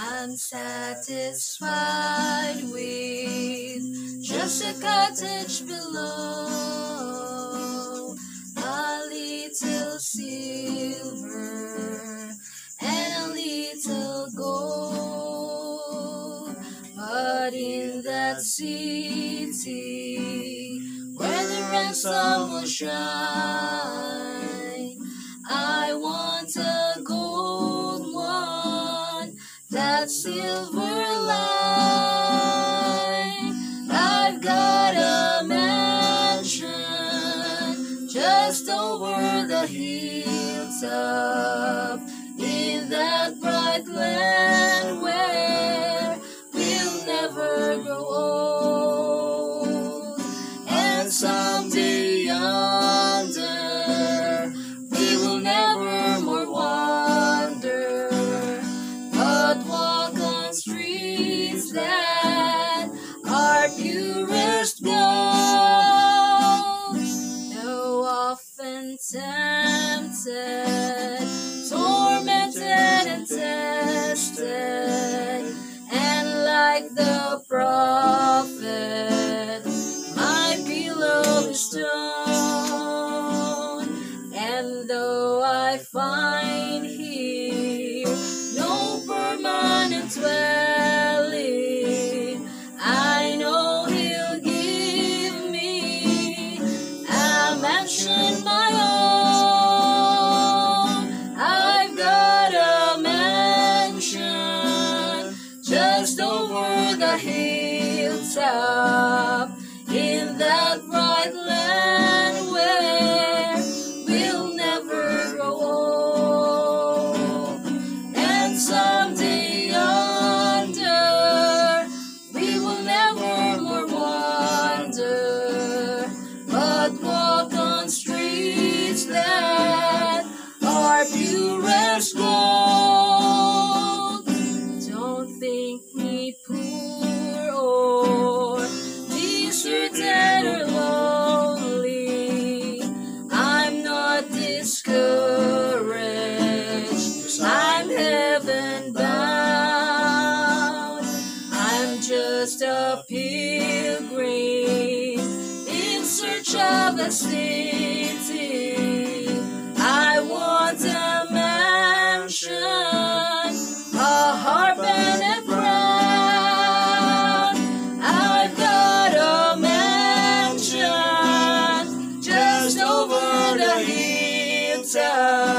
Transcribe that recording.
I'm satisfied with just a cottage below, that city where the ransom will shine, I want a gold one that silver line. I've got a mansion just over the hilltop in that bright land where tempted, tormented and tested, and like the prophet, my pillow is stone. And though I find hilltop in that bright discouraged. I'm heaven bound. I'm just a pilgrim in search of a city. Mansion